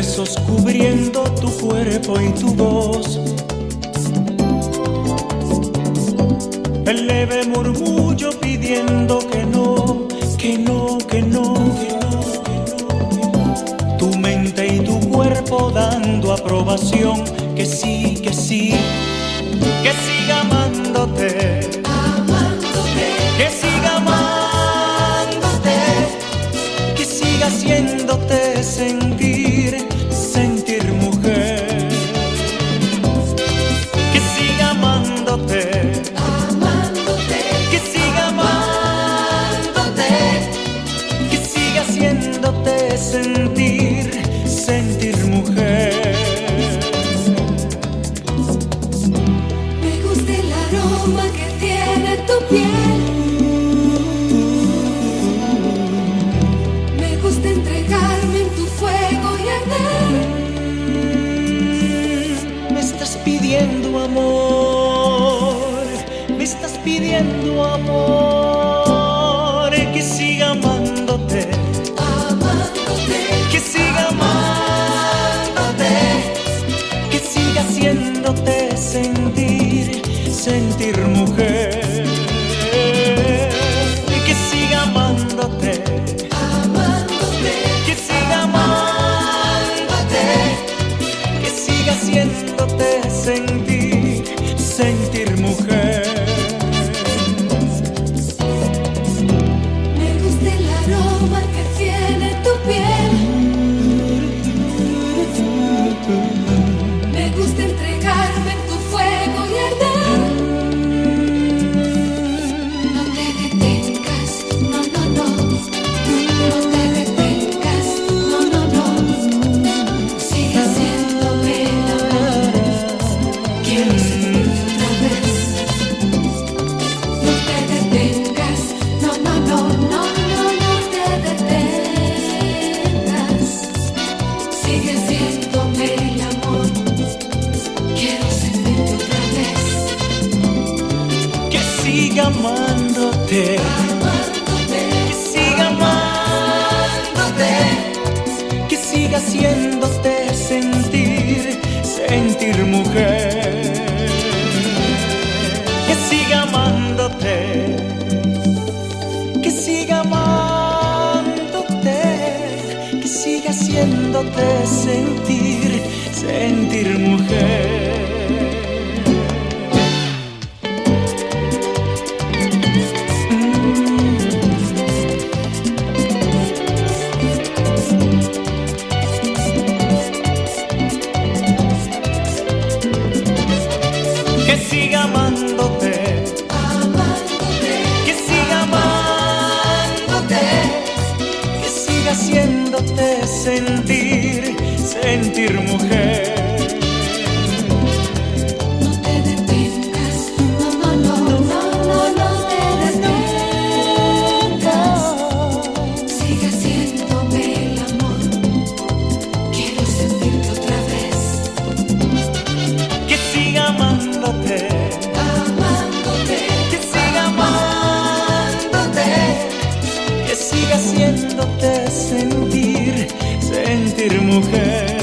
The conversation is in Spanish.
besos cubriendo tu cuerpo y tu voz. El leve murmullo pidiendo que no, que no, que no, que no, que no. Tu mente y tu cuerpo dando aprobación, que sí, que sí, que siga amándote, sentir, sentir mujer. me gusta el aroma que tiene tu piel. Me gusta entregarme en tu fuego y arder. Me estás pidiendo amor, me estás pidiendo amor, haciéndote sentir, siga amándote, Amándote, que siga amándote, que siga haciéndote sentir, sentir mujer. Que siga amándote, que siga amándote, que siga haciéndote sentir, sentir mujer. Que siga amándote, amándote, que siga amándote, que siga haciéndote sentir, sentir mujer. Haciéndote sentir, sentir mujer.